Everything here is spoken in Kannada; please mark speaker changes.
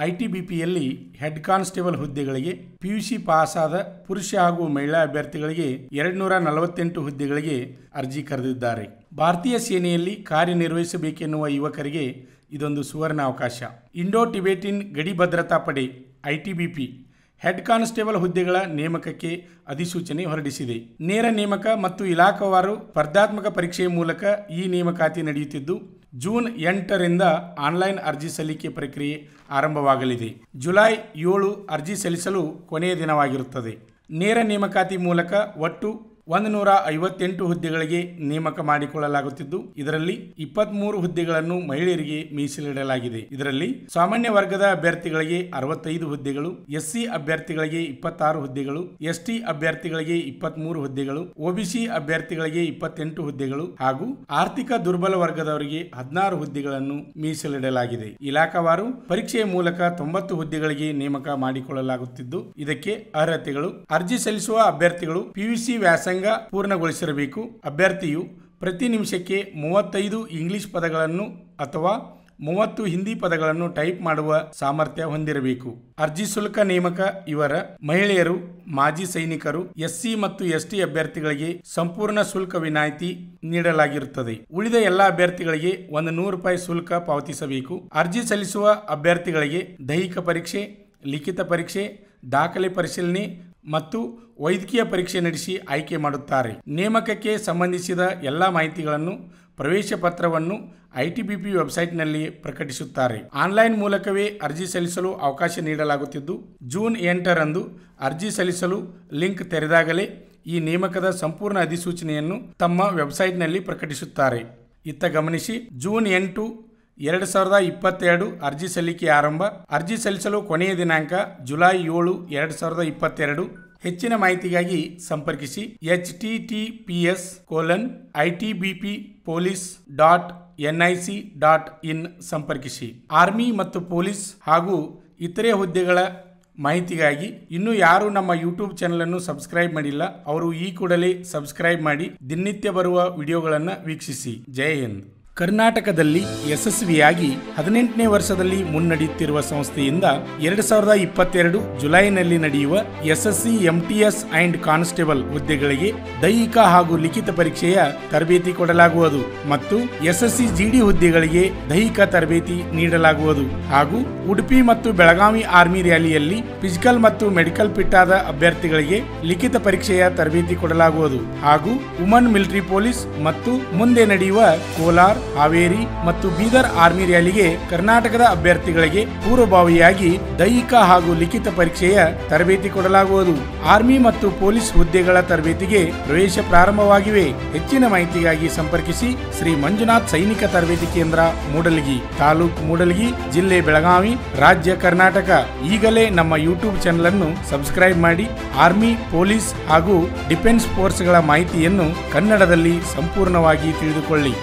Speaker 1: ಐಟಿಬಿಪಿಯಲ್ಲಿ ಹೆಡ್ ಕಾನ್ಸ್ಟೇಬಲ್ ಹುದ್ದೆಗಳಿಗೆ ಪಿಯುಸಿ ಪಾಸಾದ ಪುರುಷ ಹಾಗೂ ಮಹಿಳಾ ಅಭ್ಯರ್ಥಿಗಳಿಗೆ ಎರಡ್ನೂರ ನಲವತ್ತೆಂಟು ಹುದ್ದೆಗಳಿಗೆ ಅರ್ಜಿ ಕರೆದಿದ್ದಾರೆ. ಭಾರತೀಯ ಸೇನೆಯಲ್ಲಿ ಕಾರ್ಯನಿರ್ವಹಿಸಬೇಕೆನ್ನುವ ಯುವಕರಿಗೆ ಇದೊಂದು ಸುವರ್ಣ ಅವಕಾಶ ಇಂಡೋ ಟಿಬೇಟಿನ್ ಗಡಿ ಭದ್ರತಾ ಪಡೆ ಐಟಿಬಿಪಿ ಹೆಡ್ ಕಾನ್ಸ್ಟೇಬಲ್ ಹುದ್ದೆಗಳ ನೇಮಕಕ್ಕೆ ಅಧಿಸೂಚನೆ ಹೊರಡಿಸಿದೆ. ನೇರ ನೇಮಕ ಮತ್ತು ಇಲಾಖಾವಾರು ಸ್ಪರ್ಧಾತ್ಮಕ ಪರೀಕ್ಷೆಯ ಮೂಲಕ ಈ ನೇಮಕಾತಿ ನಡೆಯುತ್ತಿದ್ದು ಜೂನ್ ಎಂಟರಿಂದ ಆನ್ಲೈನ್ ಅರ್ಜಿ ಸಲ್ಲಿಕೆ ಪ್ರಕ್ರಿಯೆ ಆರಂಭವಾಗಲಿದೆ. ಜುಲೈ ಏಳು ಅರ್ಜಿ ಸಲ್ಲಿಸಲು ಕೊನೆಯ ದಿನವಾಗಿರುತ್ತದೆ. ನೇರ ನೇಮಕಾತಿ ಮೂಲಕ ಒಟ್ಟು ಒಂದು ನೂರ ಐವತ್ತೆಂಟು ಹುದ್ದೆಗಳಿಗೆ ನೇಮಕ ಮಾಡಿಕೊಳ್ಳಲಾಗುತ್ತಿದ್ದು, ಇದರಲ್ಲಿ ಇಪ್ಪತ್ಮೂರು ಹುದ್ದೆಗಳನ್ನು ಮಹಿಳೆಯರಿಗೆ ಮೀಸಲಿಡಲಾಗಿದೆ. ಇದರಲ್ಲಿ ಸಾಮಾನ್ಯ ವರ್ಗದ ಅಭ್ಯರ್ಥಿಗಳಿಗೆ ಅರವತ್ತೈದು ಹುದ್ದೆಗಳು, ಎಸ್ಸಿ ಅಭ್ಯರ್ಥಿಗಳಿಗೆ ಇಪ್ಪತ್ತಾರು ಹುದ್ದೆಗಳು, ಎಸ್ಟಿ ಅಭ್ಯರ್ಥಿಗಳಿಗೆ ಇಪ್ಪತ್ಮೂರು ಹುದ್ದೆಗಳು, ಒಬಿಸಿ ಅಭ್ಯರ್ಥಿಗಳಿಗೆ ಇಪ್ಪತ್ತೆಂಟು ಹುದ್ದೆಗಳು ಹಾಗೂ ಆರ್ಥಿಕ ದುರ್ಬಲ ವರ್ಗದವರಿಗೆ ಹದಿನಾರು ಹುದ್ದೆಗಳನ್ನು ಮೀಸಲಿಡಲಾಗಿದೆ. ಇಲಾಖಾವಾರು ಪರೀಕ್ಷೆಯ ಮೂಲಕ ತೊಂಬತ್ತು ಹುದ್ದೆಗಳಿಗೆ ನೇಮಕ ಮಾಡಿಕೊಳ್ಳಲಾಗುತ್ತಿದ್ದು, ಇದಕ್ಕೆ ಅರ್ಹತೆಗಳು, ಅರ್ಜಿ ಸಲ್ಲಿಸುವ ಅಭ್ಯರ್ಥಿಗಳು, ಪಿಯುಸಿ ವ್ಯಾಸಂಗ ಪೂರ್ಣಗೊಳಿಸಿರಬೇಕು. ಅಭ್ಯರ್ಥಿಯು ಪ್ರತಿ ನಿಮಿಷಕ್ಕೆ ಮೂವತ್ತೈದು ಇಂಗ್ಲಿಷ್ ಪದಗಳನ್ನು ಅಥವಾ ಮೂವತ್ತು ಹಿಂದಿ ಪದಗಳನ್ನು ಟೈಪ್ ಮಾಡುವ ಸಾಮರ್ಥ್ಯ ಹೊಂದಿರಬೇಕು. ಅರ್ಜಿ ಶುಲ್ಕ ನೇಮಕ ಇವರ ಮಹಿಳೆಯರು, ಮಾಜಿ ಸೈನಿಕರು, ಎಸ್ಸಿ ಮತ್ತು ಎಸ್ಟಿ ಅಭ್ಯರ್ಥಿಗಳಿಗೆ ಸಂಪೂರ್ಣ ಶುಲ್ಕ ವಿನಾಯಿತಿ ನೀಡಲಾಗಿರುತ್ತದೆ. ಉಳಿದ ಎಲ್ಲ ಅಭ್ಯರ್ಥಿಗಳಿಗೆ ಒಂದು ನೂರು ರೂಪಾಯಿ ಶುಲ್ಕ ಪಾವತಿಸಬೇಕು. ಅರ್ಜಿ ಸಲ್ಲಿಸುವ ಅಭ್ಯರ್ಥಿಗಳಿಗೆ ದೈಹಿಕ ಪರೀಕ್ಷೆ, ಲಿಖಿತ ಪರೀಕ್ಷೆ, ದಾಖಲೆ ಪರಿಶೀಲನೆ ಮತ್ತು ವೈದ್ಯಕೀಯ ಪರೀಕ್ಷೆ ನಡೆಸಿ ಆಯ್ಕೆ ಮಾಡುತ್ತಾರೆ. ನೇಮಕಕ್ಕೆ ಸಂಬಂಧಿಸಿದ ಎಲ್ಲ ಮಾಹಿತಿಗಳನ್ನು ಪ್ರವೇಶ ಪತ್ರವನ್ನು ಐಟಿಬಿಪಿ ವೆಬ್ಸೈಟ್ನಲ್ಲಿ ಪ್ರಕಟಿಸುತ್ತಾರೆ. ಆನ್ಲೈನ್ ಮೂಲಕವೇ ಅರ್ಜಿ ಸಲ್ಲಿಸಲು ಅವಕಾಶ ನೀಡಲಾಗುತ್ತಿದ್ದು, ಜೂನ್ ಎಂಟರಂದು ಅರ್ಜಿ ಸಲ್ಲಿಸಲು ಲಿಂಕ್ ತೆರೆದಾಗಲೇ ಈ ನೇಮಕದ ಸಂಪೂರ್ಣ ಅಧಿಸೂಚನೆಯನ್ನು ತಮ್ಮ ವೆಬ್ಸೈಟ್ನಲ್ಲಿ ಪ್ರಕಟಿಸುತ್ತಾರೆ. ಇತ್ತ ಗಮನಿಸಿ, ಜೂನ್ ಎಂಟು ಎರಡು ಸಾವಿರದ ಇಪ್ಪತ್ತೆರಡು ಅರ್ಜಿ ಸಲ್ಲಿಕೆ ಆರಂಭ. ಅರ್ಜಿ ಸಲ್ಲಿಸಲು ಕೊನೆಯ ದಿನಾಂಕ ಜುಲೈ ಏಳು, ಎರಡು ಸಾವಿರದ ಇಪ್ಪತ್ತೆರಡು. ಹೆಚ್ಚಿನ ಮಾಹಿತಿಗಾಗಿ ಸಂಪರ್ಕಿಸಿ H T T P S colon I T B P police dot N I C dot in ಸಂಪರ್ಕಿಸಿ. ಆರ್ಮಿ ಮತ್ತು ಪೊಲೀಸ್ ಹಾಗೂ ಇತರೆ ಹುದ್ದೆಗಳ ಮಾಹಿತಿಗಾಗಿ ಇನ್ನೂ ಯಾರು ನಮ್ಮ ಯೂಟ್ಯೂಬ್ ಚಾನೆಲ್ ಅನ್ನು ಸಬ್ಸ್ಕ್ರೈಬ್ ಮಾಡಿಲ್ಲ, ಅವರು ಈ ಕೂಡಲೇ ಸಬ್ಸ್ಕ್ರೈಬ್ ಮಾಡಿ ದಿನನಿತ್ಯ ಬರುವ ವಿಡಿಯೋಗಳನ್ನು ವೀಕ್ಷಿಸಿ. ಜೈ ಹಿಂದ್. ಕರ್ನಾಟಕದಲ್ಲಿ ಯಶಸ್ವಿಯಾಗಿ ಹದಿನೆಂಟನೇ ವರ್ಷದಲ್ಲಿ ಮುನ್ನಡೆಯುತ್ತಿರುವ ಸಂಸ್ಥೆಯಿಂದ ಎರಡು ಸಾವಿರದ ಇಪ್ಪತ್ತೆರಡು ಜುಲೈನಲ್ಲಿ ನಡೆಯುವ ಎಸ್ಎಸ್ಸಿ ಎಂಟಿಎಸ್ ಅಂಡ್ ಕಾನ್ಸ್ಟೇಬಲ್ ಹುದ್ದೆಗಳಿಗೆ ದೈಹಿಕ ಹಾಗೂ ಲಿಖಿತ ಪರೀಕ್ಷೆಯ ತರಬೇತಿ ಕೊಡಲಾಗುವುದು ಮತ್ತು ಎಸ್ಎಸ್ಸಿ ಜಿಡಿ ಹುದ್ದೆಗಳಿಗೆ ದೈಹಿಕ ತರಬೇತಿ ನೀಡಲಾಗುವುದು ಹಾಗೂ ಉಡುಪಿ ಮತ್ತು ಬೆಳಗಾವಿ ಆರ್ಮಿ ರ್ಯಾಲಿಯಲ್ಲಿ ಫಿಸಿಕಲ್ ಮತ್ತು ಮೆಡಿಕಲ್ ಫಿಟ್ ಆದ ಅಭ್ಯರ್ಥಿಗಳಿಗೆ ಲಿಖಿತ ಪರೀಕ್ಷೆಯ ತರಬೇತಿ ಕೊಡಲಾಗುವುದು ಹಾಗೂ ವುಮನ್ ಮಿಲಿಟರಿ ಪೊಲೀಸ್ ಮತ್ತು ಮುಂದೆ ನಡೆಯುವ ಕೋಲಾರ್ ಹಾವೇರಿ ಮತ್ತು ಬೀದರ್ ಆರ್ಮಿ ರ್ಯಾಲಿಗೆ ಕರ್ನಾಟಕದ ಅಭ್ಯರ್ಥಿಗಳಿಗೆ ಪೂರ್ವಭಾವಿಯಾಗಿ ದೈಹಿಕ ಹಾಗೂ ಲಿಖಿತ ಪರೀಕ್ಷೆಯ ತರಬೇತಿ ಕೊಡಲಾಗುವುದು. ಆರ್ಮಿ ಮತ್ತು ಪೊಲೀಸ್ ಹುದ್ದೆಗಳ ತರಬೇತಿಗೆ ಪ್ರವೇಶ ಪ್ರಾರಂಭವಾಗಿವೆ. ಹೆಚ್ಚಿನ ಮಾಹಿತಿಗಾಗಿ ಸಂಪರ್ಕಿಸಿ ಶ್ರೀ ಮಂಜುನಾಥ್ ಸೈನಿಕ ತರಬೇತಿ ಕೇಂದ್ರ, ಮೂಡಲಗಿ ತಾಲೂಕು ಮೂಡಲಗಿ, ಜಿಲ್ಲೆ ಬೆಳಗಾವಿ, ರಾಜ್ಯ ಕರ್ನಾಟಕ. ಈಗಲೇ ನಮ್ಮ ಯೂಟ್ಯೂಬ್ ಚಾನೆಲ್ ಅನ್ನು ಸಬ್ಸ್ಕ್ರೈಬ್ ಮಾಡಿ ಆರ್ಮಿ, ಪೊಲೀಸ್ ಹಾಗೂ ಡಿಫೆನ್ಸ್ ಫೋರ್ಸ್ಗಳ ಮಾಹಿತಿಯನ್ನು ಕನ್ನಡದಲ್ಲಿ ಸಂಪೂರ್ಣವಾಗಿ ತಿಳಿದುಕೊಳ್ಳಿ.